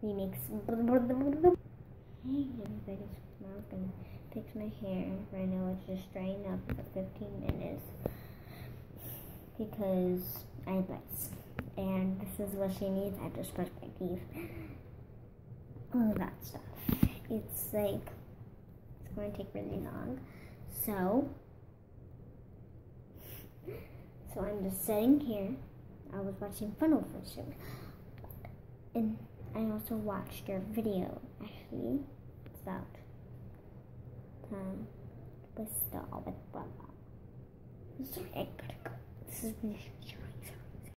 he makes. Hey everybody, tomorrow's gonna fix my hair. Right now it's just drying up for 15 minutes because I lice. And this is what she needs. I just brushed my teeth. All that stuff. It's like, it's going to take really long. So, so I'm just sitting here. I was watching Funnel Vision. And I also watched your video, actually. It's about um, with the with blah blah. Sorry, I gotta go. This is.